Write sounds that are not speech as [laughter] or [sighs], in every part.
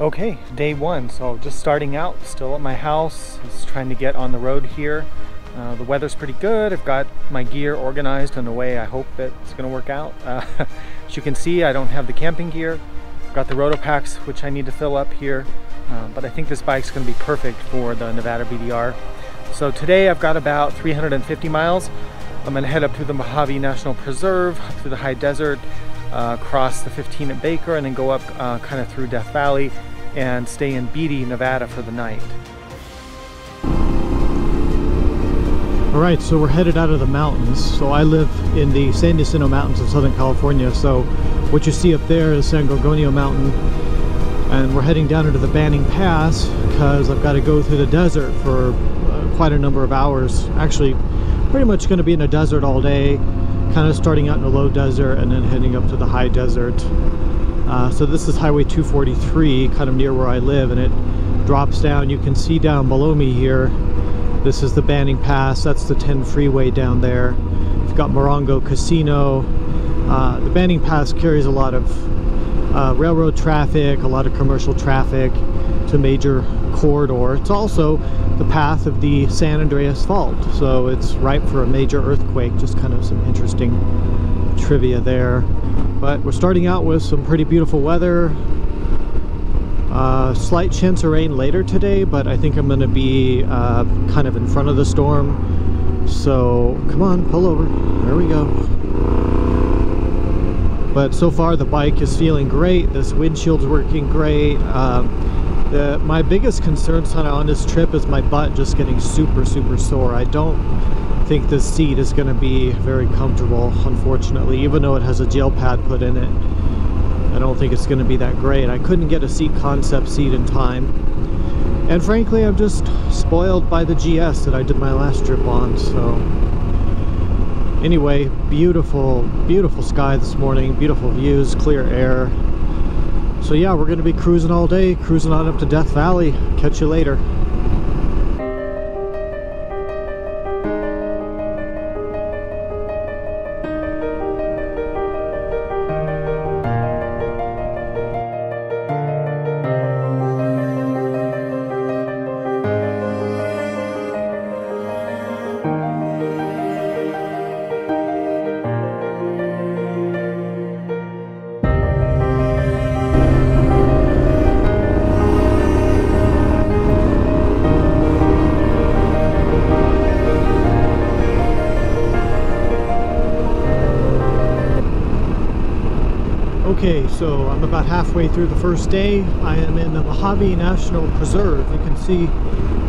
Okay, day one. So just starting out, still at my house, just trying to get on the road here. Uh, the weather's pretty good. I've got my gear organized in a way I hope that it's going to work out. Uh, [laughs] as you can see, I don't have the camping gear. I've got the Rotopax, which I need to fill up here. Uh, but I think this bike's going to be perfect for the Nevada BDR. So today I've got about 350 miles. I'm to head up to the Mojave National Preserve, through the high desert, uh, cross the 15 at Baker, and then go up uh, kind of through Death Valley and stay in Beatty, Nevada for the night. All right, so we're headed out of the mountains. So I live in the San Jacinto Mountains of Southern California. So what you see up there is San Gorgonio Mountain. And we're heading down into the Banning Pass because I've got to go through the desert for uh, quite a number of hours. Actually, pretty much going to be in the desert all day, kind of starting out in the low desert and then heading up to the high desert. Uh, so this is Highway 243, kind of near where I live, and it drops down. You can see down below me here, this is the Banning Pass. That's the 10 freeway down there. You've got Morongo Casino. Uh, the Banning Pass carries a lot of uh, railroad traffic, a lot of commercial traffic. A major corridor. It's also the path of the San Andreas Fault, so it's ripe for a major earthquake. Just kind of some interesting trivia there. But we're starting out with some pretty beautiful weather. Uh, slight chance of rain later today, but I think I'm going to be uh, kind of in front of the storm. So come on, pull over. There we go. But so far the bike is feeling great. This windshield's working great. Um, the, my biggest concern on this trip is my butt just getting super, super sore. I don't think this seat is going to be very comfortable, unfortunately, even though it has a gel pad put in it. I don't think it's going to be that great. I couldn't get a seat concept seat in time. And frankly, I'm just spoiled by the GS that I did my last trip on, so... Anyway, beautiful, beautiful sky this morning, beautiful views, clear air. So yeah, we're going to be cruising all day, cruising on up to Death Valley. Catch you later. Halfway through the first day. I am in the Mojave National Preserve. You can see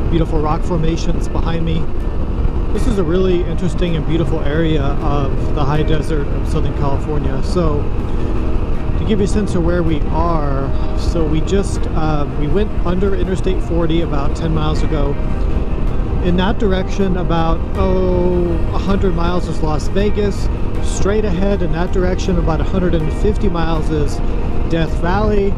beautiful rock formations behind me. This is a really interesting and beautiful area of the high desert of Southern California. So to give you a sense of where we are, so we just, uh, we went under Interstate 40 about 10 miles ago. In that direction, about, oh, 100 miles is Las Vegas. Straight ahead in that direction, about 150 miles is Death Valley.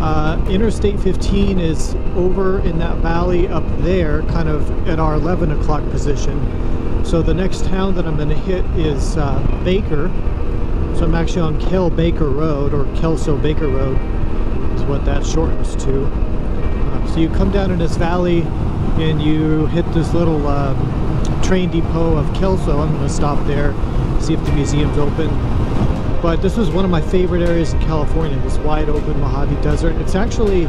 Uh, Interstate 15 is over in that valley up there, kind of at our 11 o'clock position. So the next town that I'm going to hit is uh, Baker. So I'm actually on Kelbaker Road, or Kelso Baker Road is what that shortens to. Uh, so you come down in this valley and you hit this little uh, train depot of Kelso. I'm going to stop there see if the museum's open. But this was one of my favorite areas in California, this wide open Mojave Desert. It's actually,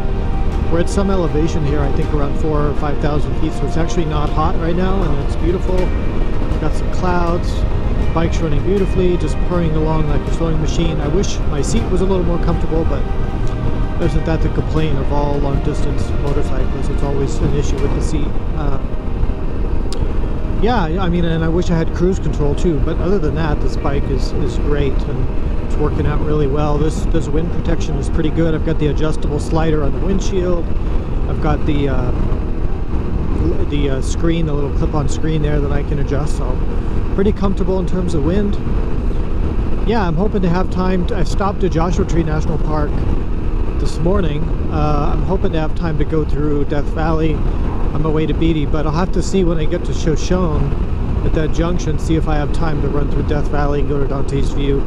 we're at some elevation here, I think around four or 5,000 feet, so it's actually not hot right now and it's beautiful. Got some clouds, bike's running beautifully, just purring along like a sewing machine. I wish my seat was a little more comfortable, but isn't that the complaint of all long distance motorcyclists? It's always an issue with the seat. Uh, yeah, I mean, and I wish I had cruise control too, but other than that, this bike is, is great and it's working out really well. This, this wind protection is pretty good. I've got the adjustable slider on the windshield. I've got the uh, the uh, screen, the little clip-on screen there that I can adjust, so pretty comfortable in terms of wind. Yeah, I'm hoping to have time. To, I stopped at Joshua Tree National Park this morning. Uh, I'm hoping to have time to go through Death Valley on my way to Beatty, but I'll have to see when I get to Shoshone at that junction, see if I have time to run through Death Valley and go to Dante's View.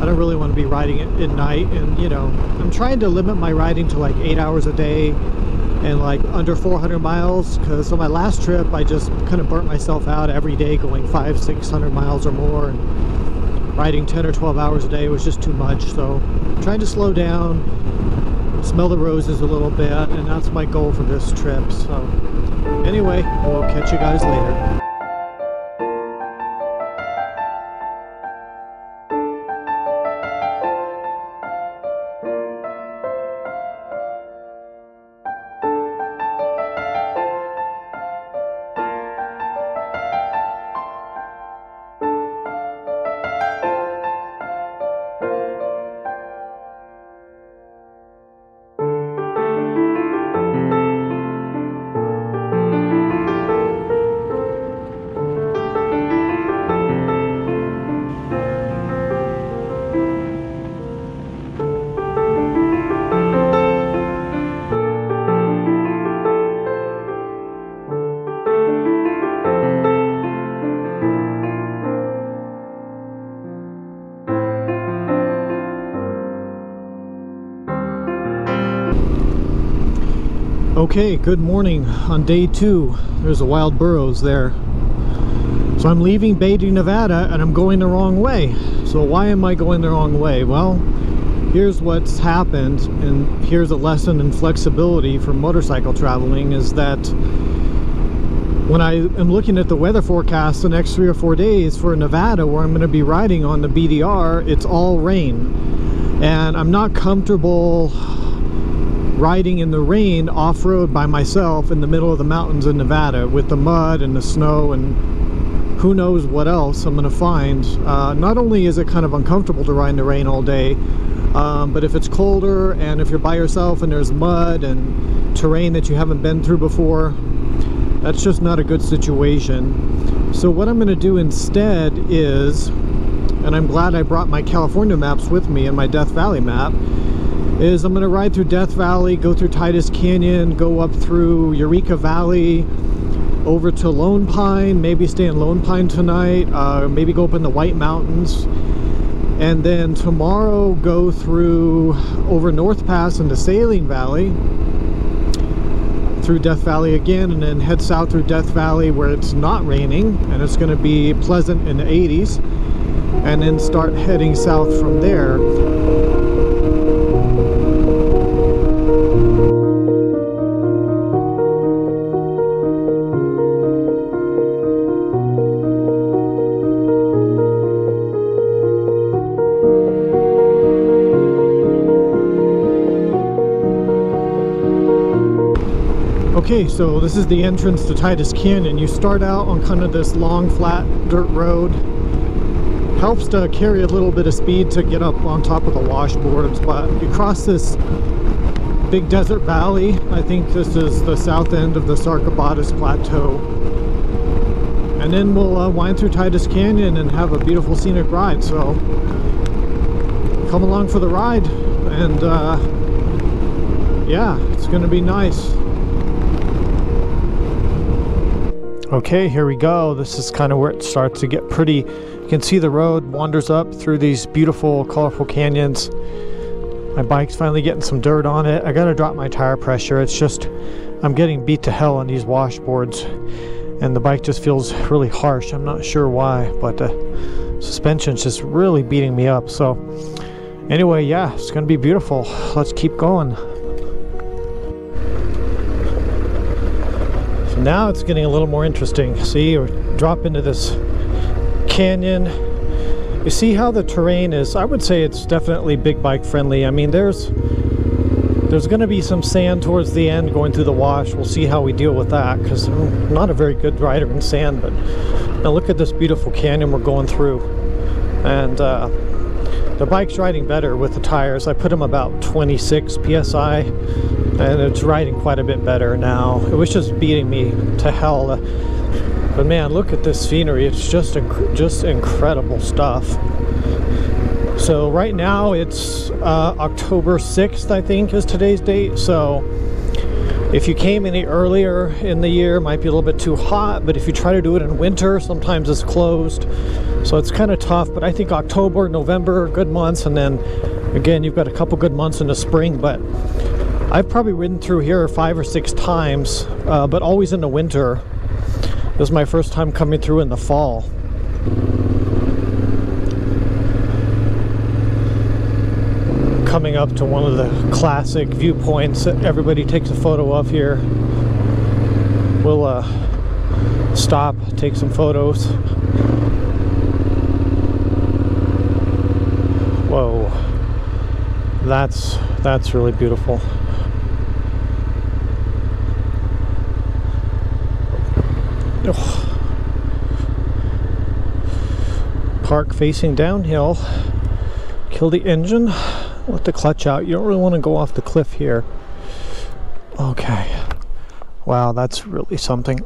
I don't really want to be riding it at night and you know, I'm trying to limit my riding to like eight hours a day and like under 400 miles because on my last trip I just kind of burnt myself out every day going five, 600 miles or more and riding 10 or 12 hours a day was just too much. So I'm trying to slow down, smell the roses a little bit and that's my goal for this trip. So anyway, we'll catch you guys later. Okay, good morning on day two. There's the wild burros there. So I'm leaving Beatty, Nevada and I'm going the wrong way. So why am I going the wrong way? Well, here's what's happened and here's a lesson in flexibility for motorcycle traveling is that when I am looking at the weather forecast the next three or four days for Nevada where I'm going to be riding on the BDR, it's all rain. And I'm not comfortable riding in the rain off-road by myself in the middle of the mountains in Nevada with the mud and the snow and who knows what else I'm going to find. Uh, not only is it kind of uncomfortable to ride in the rain all day, um, but if it's colder and if you're by yourself and there's mud and terrain that you haven't been through before, that's just not a good situation. So what I'm going to do instead is, and I'm glad I brought my California maps with me and my Death Valley map, is I'm going to ride through Death Valley, go through Titus Canyon, go up through Eureka Valley, over to Lone Pine, maybe stay in Lone Pine tonight, uh, maybe go up in the White Mountains, and then tomorrow go through over North Pass into Saline Valley, through Death Valley again, and then head south through Death Valley where it's not raining, and it's going to be pleasant in the 80s, and then start heading south from there. Okay, so this is the entrance to Titus Canyon. You start out on kind of this long, flat dirt road. Helps to carry a little bit of speed to get up on top of the washboards, but you cross this big desert valley. I think this is the south end of the Sarcobatus Plateau. And then we'll uh, wind through Titus Canyon and have a beautiful scenic ride. So come along for the ride and uh, yeah, it's going to be nice. Okay, here we go. This is kind of where it starts to get pretty. You can see the road wanders up through these beautiful, colorful canyons. My bike's finally getting some dirt on it. I gotta drop my tire pressure. It's just, I'm getting beat to hell on these washboards. And the bike just feels really harsh. I'm not sure why, but the suspension's just really beating me up. So anyway, yeah, it's gonna be beautiful. Let's keep going. Now it's getting a little more interesting. See, we drop into this canyon. You see how the terrain is, I would say it's definitely big bike friendly. I mean, there's there's going to be some sand towards the end going through the wash. We'll see how we deal with that because I'm not a very good rider in sand. But now look at this beautiful canyon we're going through. And uh, the bike's riding better with the tires. I put them about 26 PSI and it's riding quite a bit better now. It was just beating me to hell. But man, look at this scenery. It's just inc just incredible stuff. So right now it's uh, October 6th, I think is today's date. So If you came any earlier in the year, it might be a little bit too hot, but if you try to do it in winter, sometimes it's closed. So it's kind of tough, but I think October, November, good months, and then again, you've got a couple good months in the spring, but I've probably ridden through here five or six times, uh, but always in the winter. This is my first time coming through in the fall. Coming up to one of the classic viewpoints that everybody takes a photo of here. We'll uh, stop, take some photos. Whoa, that's that's really beautiful. Park facing downhill. Kill the engine. Let the clutch out. You don't really want to go off the cliff here. Okay. Wow, that's really something.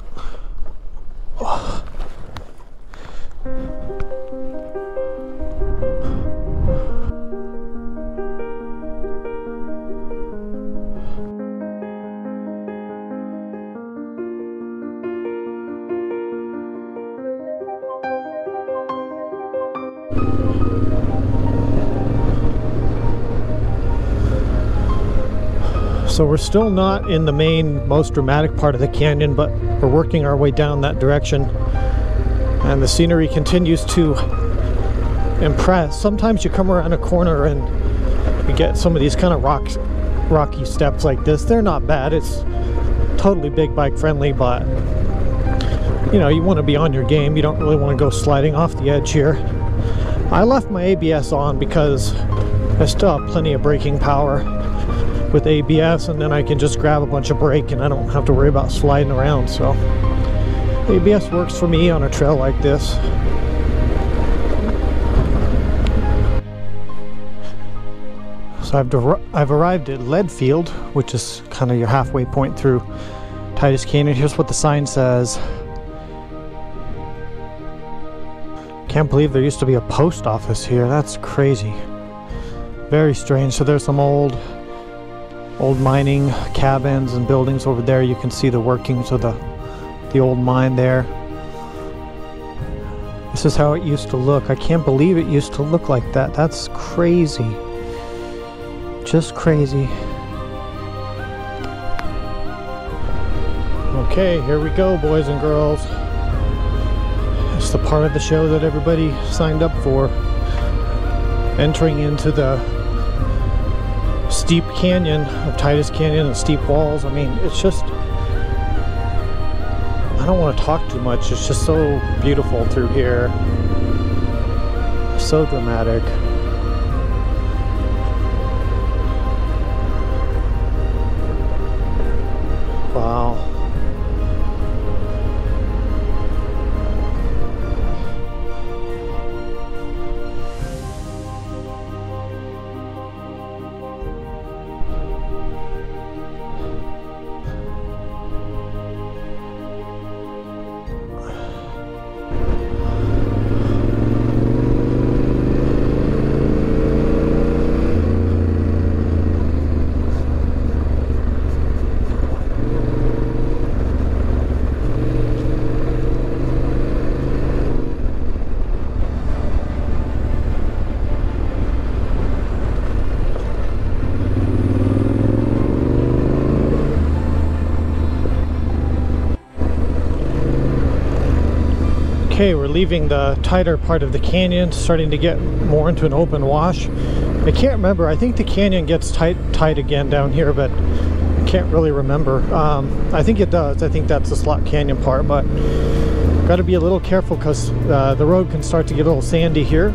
So we're still not in the main, most dramatic part of the canyon, but we're working our way down that direction. And the scenery continues to impress. Sometimes you come around a corner and you get some of these kind of rocks, rocky steps like this. They're not bad. It's totally big bike friendly, but you know, you want to be on your game. You don't really want to go sliding off the edge here. I left my ABS on because I still have plenty of braking power with ABS and then I can just grab a bunch of brake and I don't have to worry about sliding around so. ABS works for me on a trail like this. So I've, I've arrived at Leadfield which is kind of your halfway point through Titus Canyon. Here's what the sign says. Can't believe there used to be a post office here. That's crazy. Very strange. So there's some old old mining cabins and buildings over there. You can see the workings of the, the old mine there. This is how it used to look. I can't believe it used to look like that. That's crazy. Just crazy. Okay, here we go, boys and girls. It's the part of the show that everybody signed up for. Entering into the steep canyon of Titus Canyon and steep walls. I mean, it's just, I don't want to talk too much. It's just so beautiful through here. So dramatic. Okay, we're leaving the tighter part of the canyon, starting to get more into an open wash. I can't remember. I think the canyon gets tight, tight again down here, but can't really remember. Um, I think it does. I think that's the slot canyon part, but got to be a little careful because uh, the road can start to get a little sandy here.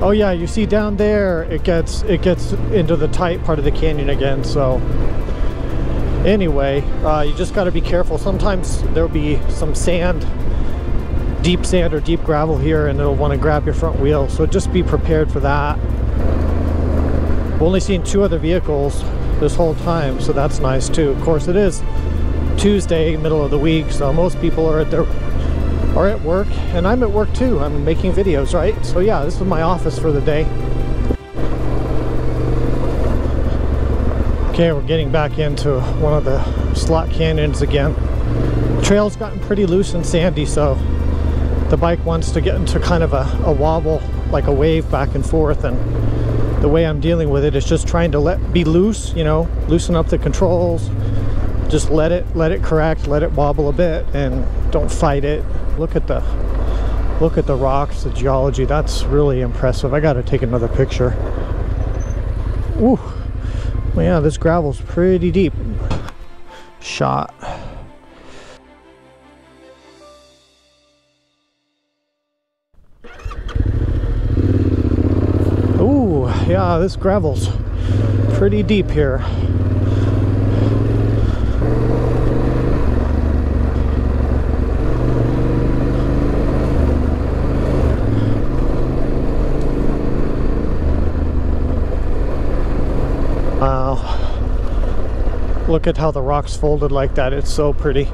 Oh yeah, you see down there, it gets it gets into the tight part of the canyon again. So anyway, uh, you just got to be careful. Sometimes there'll be some sand deep sand or deep gravel here and it'll want to grab your front wheel. So just be prepared for that. We've only seen two other vehicles this whole time so that's nice too. Of course it is Tuesday middle of the week so most people are at their are at work and I'm at work too. I'm making videos right? So yeah this is my office for the day. Okay, we're getting back into one of the slot canyons again. The trail's gotten pretty loose and sandy, so the bike wants to get into kind of a, a wobble, like a wave back and forth, and the way I'm dealing with it is just trying to let be loose, you know, loosen up the controls, just let it let it correct, let it wobble a bit, and don't fight it. Look at the look at the rocks, the geology. That's really impressive. I got to take another picture. Ooh. Well, yeah, this gravel's pretty deep. Shot. This gravel's pretty deep here. Wow. Look at how the rocks folded like that. It's so pretty.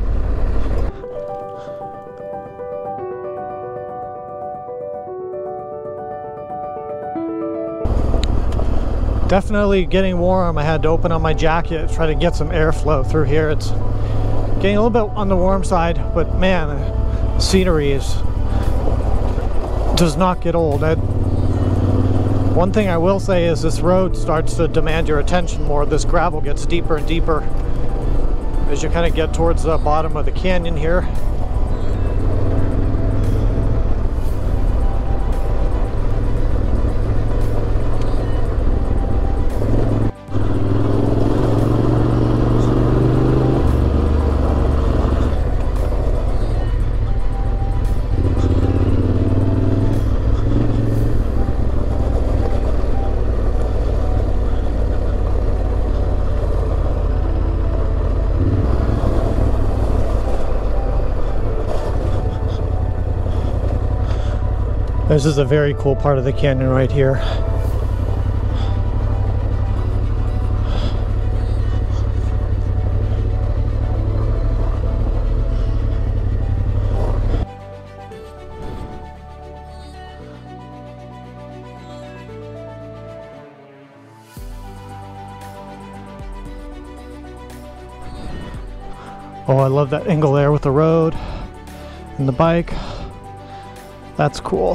Definitely getting warm. I had to open up my jacket, try to get some airflow through here. It's getting a little bit on the warm side, but man, scenery is does not get old. I, one thing I will say is this road starts to demand your attention more. This gravel gets deeper and deeper as you kind of get towards the bottom of the canyon here. This is a very cool part of the canyon right here. Oh, I love that angle there with the road and the bike. That's cool.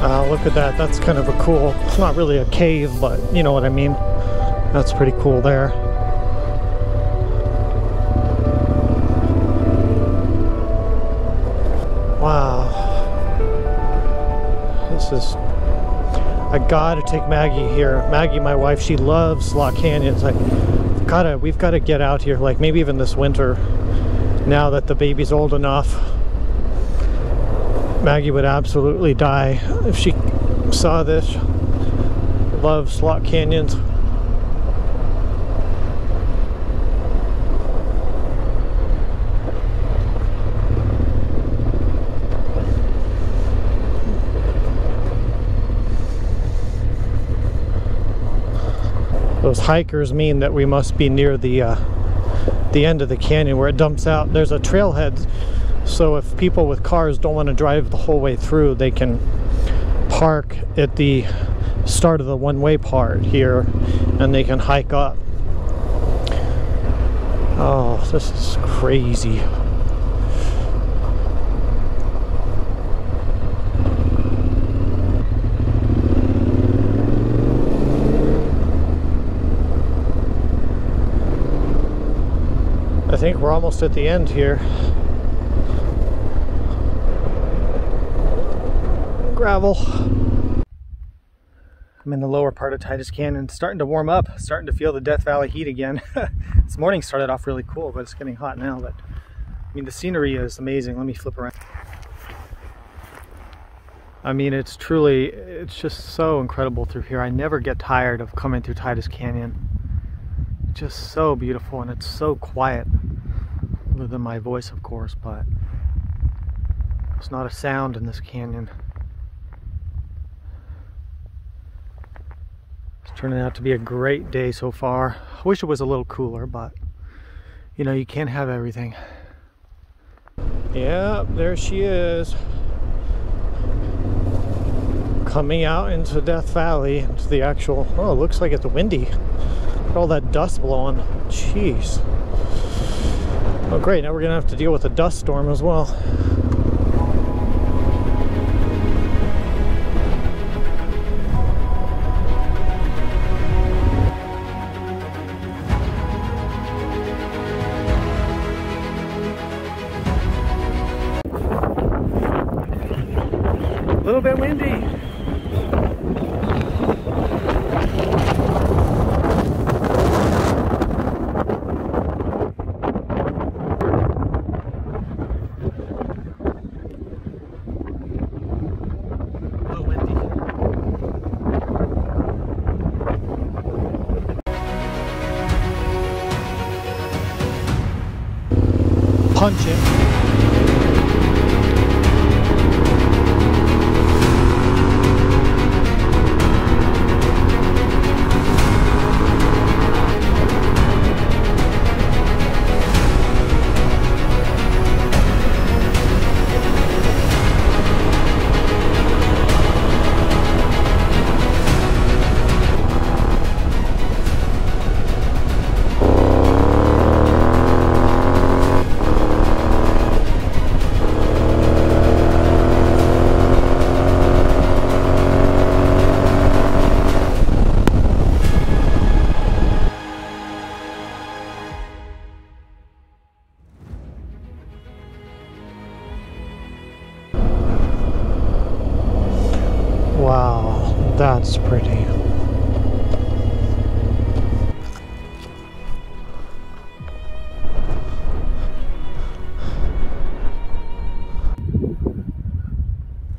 Uh, look at that, that's kind of a cool, it's not really a cave, but you know what I mean. That's pretty cool there. Is I gotta take Maggie here. Maggie, my wife, she loves Slot Canyons. I gotta, we've got to get out here, like maybe even this winter, now that the baby's old enough. Maggie would absolutely die if she saw this. Loves Slot Canyons. Those hikers mean that we must be near the uh, the end of the canyon where it dumps out. There's a trailhead, so if people with cars don't want to drive the whole way through, they can park at the start of the one-way part here, and they can hike up. Oh, this is crazy. I think we're almost at the end here. Gravel. I'm in the lower part of Titus Canyon, starting to warm up, starting to feel the Death Valley heat again. [laughs] this morning started off really cool, but it's getting hot now. But I mean, the scenery is amazing. Let me flip around. I mean, it's truly, it's just so incredible through here. I never get tired of coming through Titus Canyon. Just so beautiful and it's so quiet other than my voice, of course, but there's not a sound in this canyon. It's turning out to be a great day so far. I wish it was a little cooler, but you know, you can't have everything. Yeah, there she is. Coming out into Death Valley, into the actual, oh, it looks like it's windy. All that dust blowing. Jeez. Oh, great, now we're gonna have to deal with a dust storm as well. Pençe.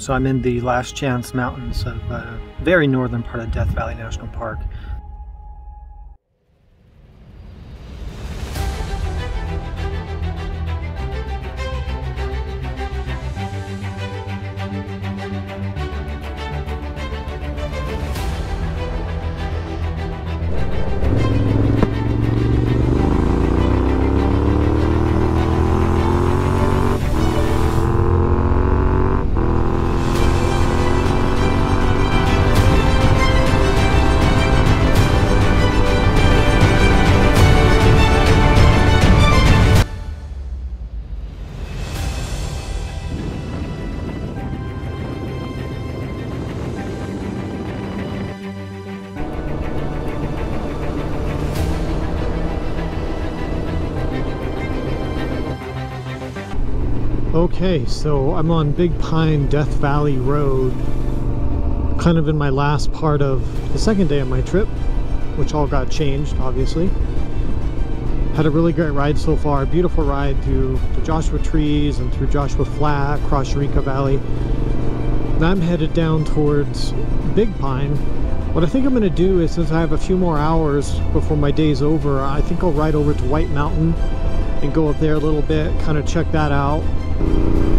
So I'm in the Last Chance Mountains of a uh, very northern part of Death Valley National Park. Okay, so I'm on Big Pine Death Valley Road, kind of in my last part of the second day of my trip, which all got changed, obviously. Had a really great ride so far, beautiful ride through the Joshua Trees and through Joshua Flat, across Eureka Valley. Now I'm headed down towards Big Pine. What I think I'm going to do is, since I have a few more hours before my day's over, I think I'll ride over to White Mountain and go up there a little bit, kind of check that out you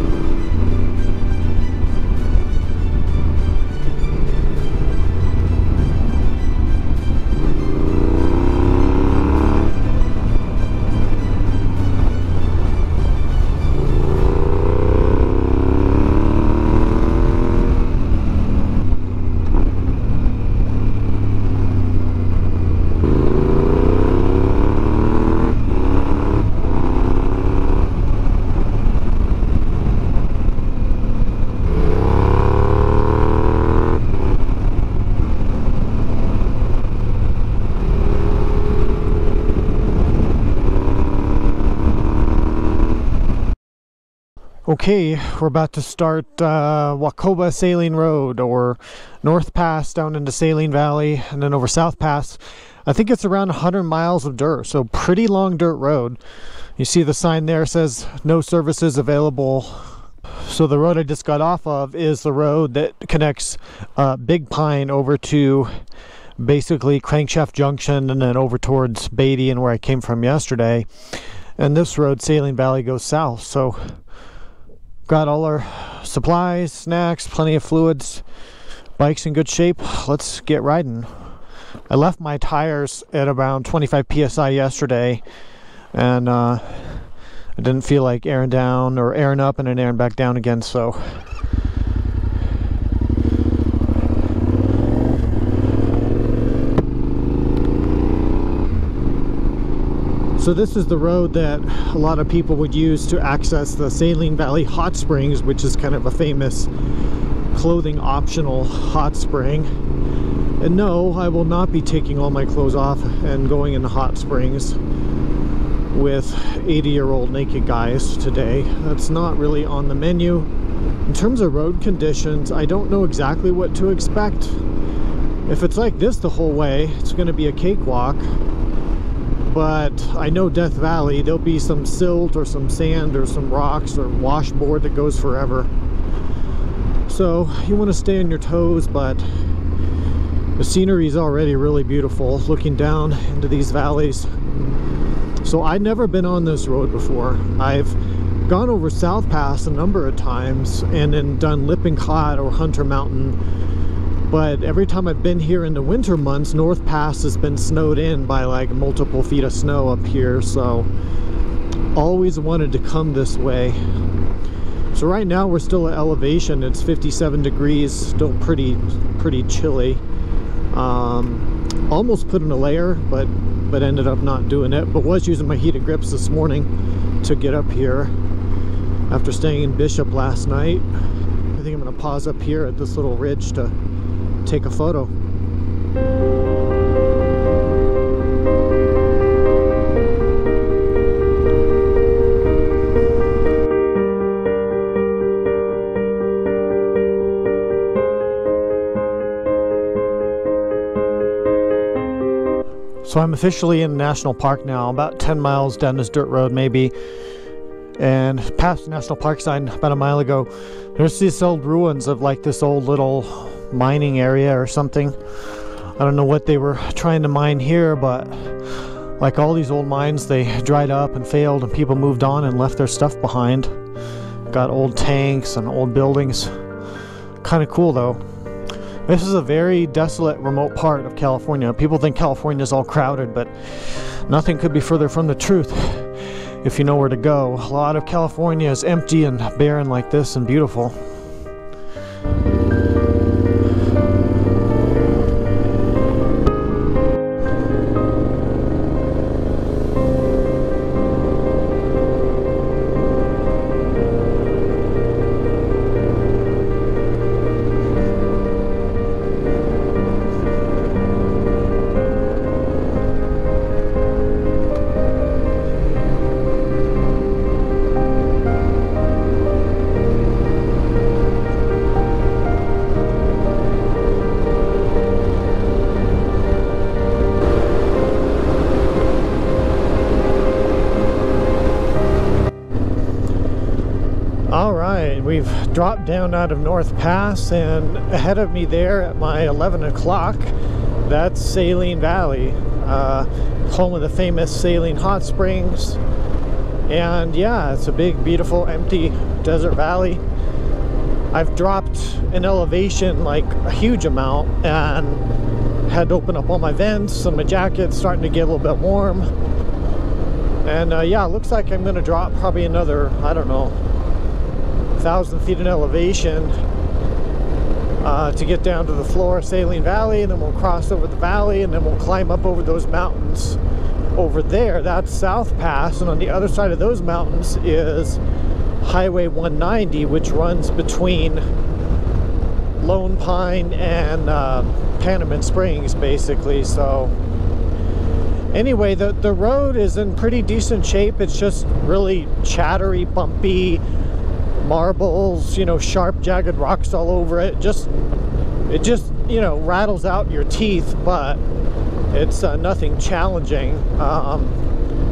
Okay, we're about to start uh, Waucoba Saline Road or North Pass down into Saline Valley and then over South Pass. I think it's around 100 miles of dirt, so pretty long dirt road. You see the sign there says no services available. So the road I just got off of is the road that connects uh, Big Pine over to basically Crankshaft Junction and then over towards Beatty and where I came from yesterday. And this road, Saline Valley, goes south. So Got all our supplies, snacks, plenty of fluids, bike's in good shape. Let's get riding. I left my tires at around 25 psi yesterday, and uh, I didn't feel like airing down or airing up and then airing back down again, so So this is the road that a lot of people would use to access the Saline Valley Hot Springs, which is kind of a famous clothing optional hot spring. And no, I will not be taking all my clothes off and going in the hot springs with 80 year old naked guys today. That's not really on the menu. In terms of road conditions, I don't know exactly what to expect. If it's like this the whole way, it's going to be a cakewalk but I know Death Valley, there'll be some silt or some sand or some rocks or washboard that goes forever. So you want to stay on your toes, but the scenery is already really beautiful looking down into these valleys. So I'd never been on this road before. I've gone over South Pass a number of times and then done Lippincott or Hunter Mountain but every time I've been here in the winter months North Pass has been snowed in by like multiple feet of snow up here so always wanted to come this way. So right now we're still at elevation. It's 57 degrees still pretty pretty chilly. Um, almost put in a layer but but ended up not doing it. But was using my heated grips this morning to get up here after staying in Bishop last night. I think I'm gonna pause up here at this little ridge to take a photo. So I'm officially in National Park now, about 10 miles down this dirt road maybe. And past the National Park sign about a mile ago, there's these old ruins of like this old little mining area or something. I don't know what they were trying to mine here, but like all these old mines, they dried up and failed, and people moved on and left their stuff behind. Got old tanks and old buildings. Kind of cool though. This is a very desolate, remote part of California. People think California is all crowded, but nothing could be further from the truth if you know where to go. A lot of California is empty and barren like this and beautiful. Dropped down out of North Pass and ahead of me there at my 11 o'clock that's Saline Valley uh, home of the famous Saline Hot Springs. And yeah it's a big beautiful empty desert valley. I've dropped an elevation like a huge amount and had to open up all my vents and my jacket's starting to get a little bit warm. And uh, yeah looks like I'm gonna drop probably another I don't know thousand feet in elevation uh, to get down to the floor of Saline Valley and then we'll cross over the valley and then we'll climb up over those mountains. Over there that's South Pass and on the other side of those mountains is Highway 190 which runs between Lone Pine and uh, Panamint Springs basically. So anyway the the road is in pretty decent shape. It's just really chattery bumpy marbles, you know, sharp, jagged rocks all over it. Just, it just, you know, rattles out your teeth, but it's uh, nothing challenging. Um,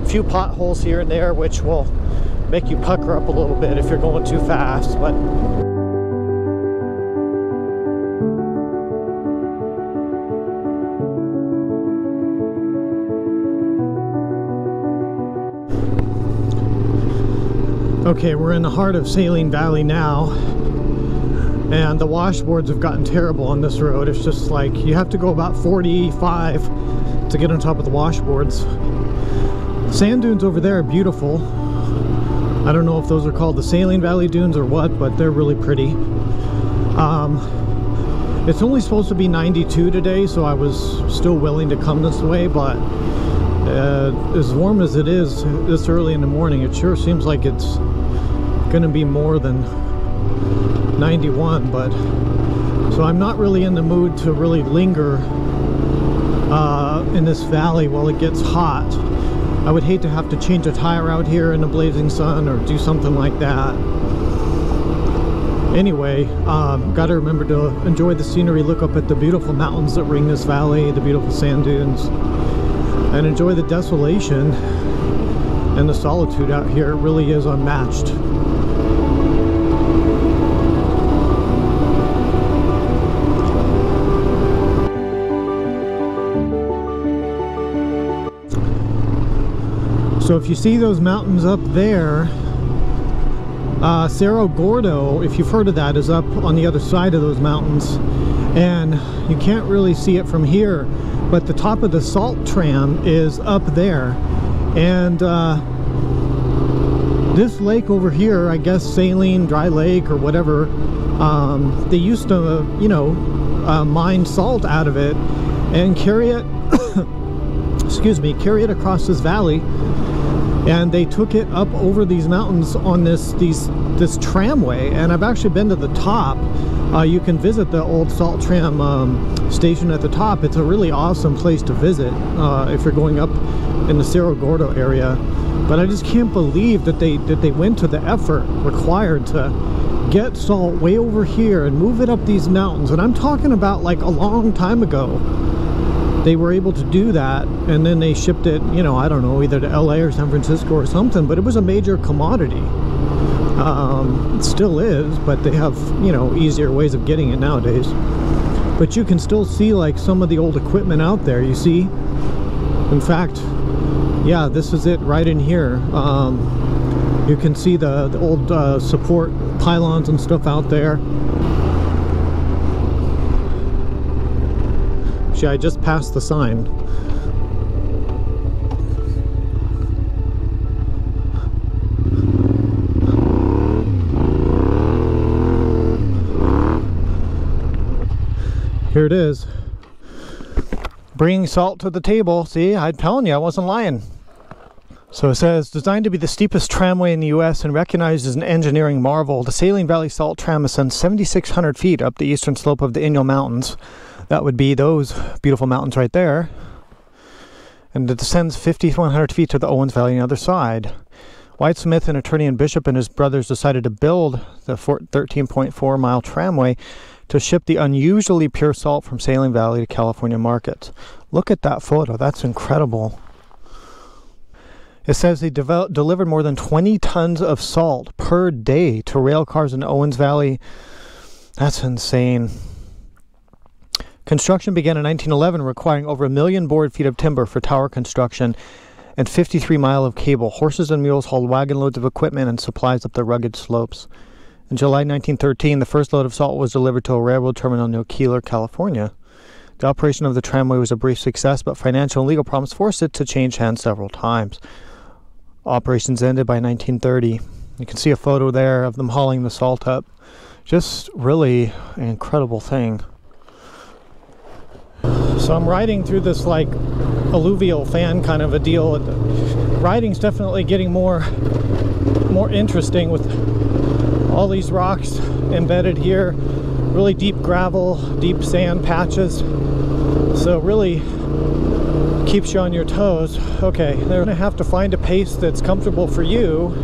a few potholes here and there, which will make you pucker up a little bit if you're going too fast, but Okay, we're in the heart of Saline Valley now. and the washboards have gotten terrible on this road. It's just like you have to go about 45 to get on top of the washboards. Sand dunes over there are beautiful. I don't know if those are called the Saline Valley Dunes or what, but they're really pretty. Um, it's only supposed to be 92 today, so I was still willing to come this way, but uh, as warm as it is this early in the morning, it sure seems like it's going to be more than 91, but so I'm not really in the mood to really linger uh, in this valley while it gets hot. I would hate to have to change a tire out here in the blazing sun or do something like that. Anyway, um, got to remember to enjoy the scenery, look up at the beautiful mountains that ring this valley, the beautiful sand dunes, and enjoy the desolation and the solitude out here. Really is unmatched. So if you see those mountains up there, uh, Cerro Gordo, if you've heard of that, is up on the other side of those mountains. And you can't really see it from here, but the top of the salt tram is up there. And uh, this lake over here, I guess saline, dry lake or whatever, um, they used to, you know, uh, mine salt out of it and carry it, [coughs] excuse me, carry it across this valley and they took it up over these mountains on this these this tramway. And I've actually been to the top. Uh, you can visit the old salt tram um, station at the top. It's a really awesome place to visit uh, if you're going up in the Cerro Gordo area. But I just can't believe that they that they went to the effort required to get salt way over here and move it up these mountains. And I'm talking about like a long time ago they were able to do that and then they shipped it you know I don't know either to LA or San Francisco or something but it was a major commodity. Um, it still is but they have you know easier ways of getting it nowadays. But you can still see like some of the old equipment out there you see? In fact yeah this is it right in here. Um, you can see the, the old uh, support pylons and stuff out there Actually, I just passed the sign. Here it is. Bringing salt to the table. See, I'm telling you, I wasn't lying. So it says, designed to be the steepest tramway in the U.S. and recognized as an engineering marvel, the Saline Valley Salt Tram ascends 7,600 feet up the eastern slope of the Inyo Mountains that would be those beautiful mountains right there. And it descends 5,100 feet to the Owens Valley on the other side. White Smith, an attorney and bishop, and his brothers decided to build the 13.4 mile tramway to ship the unusually pure salt from Saline Valley to California markets. Look at that photo. That's incredible. It says they delivered more than 20 tons of salt per day to rail cars in Owens Valley. That's insane. Construction began in 1911, requiring over a million board feet of timber for tower construction and 53 mile of cable. Horses and mules hauled wagon loads of equipment and supplies up the rugged slopes. In July 1913, the first load of salt was delivered to a railroad terminal near Keeler, California. The operation of the tramway was a brief success, but financial and legal problems forced it to change hands several times. Operations ended by 1930. You can see a photo there of them hauling the salt up. Just really an incredible thing. So I'm riding through this like alluvial fan kind of a deal. Riding's definitely getting more more interesting with all these rocks embedded here. Really deep gravel, deep sand patches. So really keeps you on your toes. Okay, they're gonna have to find a pace that's comfortable for you.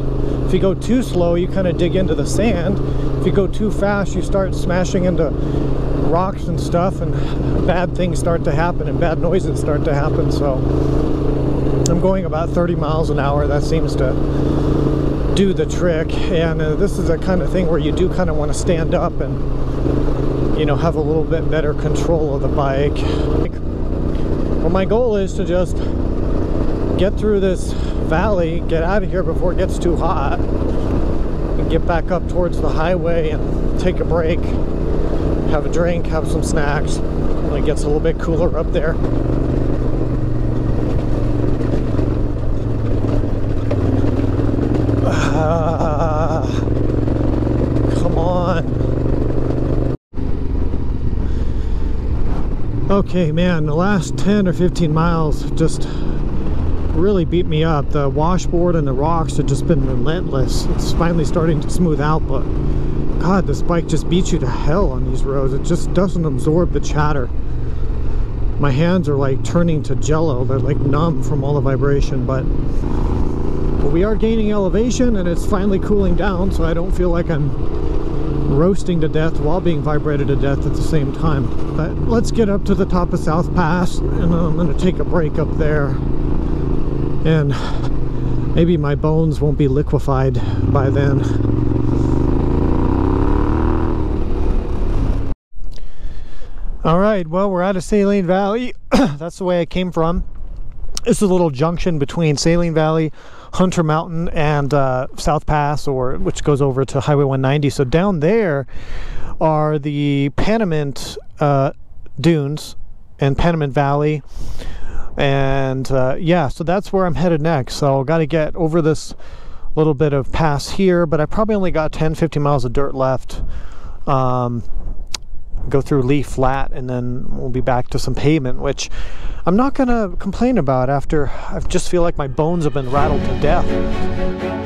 If you go too slow, you kind of dig into the sand. If you go too fast, you start smashing into rocks and stuff and bad things start to happen and bad noises start to happen so I'm going about 30 miles an hour. That seems to do the trick and uh, this is a kind of thing where you do kind of want to stand up and you know have a little bit better control of the bike. Well my goal is to just get through this valley get out of here before it gets too hot gonna get back up towards the highway and take a break, have a drink, have some snacks when it gets a little bit cooler up there. Ah, [sighs] come on. Okay, man, the last 10 or 15 miles just really beat me up. The washboard and the rocks have just been relentless. It's finally starting to smooth out, but God, this bike just beats you to hell on these roads. It just doesn't absorb the chatter. My hands are like turning to jello. They're like numb from all the vibration, but, but we are gaining elevation and it's finally cooling down, so I don't feel like I'm roasting to death while being vibrated to death at the same time. But let's get up to the top of South Pass and I'm going to take a break up there and maybe my bones won't be liquefied by then. All right, well, we're out of Saline Valley. [coughs] That's the way I came from. This is a little junction between Saline Valley, Hunter Mountain, and uh, South Pass, or which goes over to Highway 190. So down there are the Panamint uh, dunes and Panamint Valley and uh, yeah so that's where i'm headed next so got to get over this little bit of pass here but i probably only got 10 15 miles of dirt left um, go through Lee Flat and then we'll be back to some pavement which i'm not going to complain about after i just feel like my bones have been rattled to death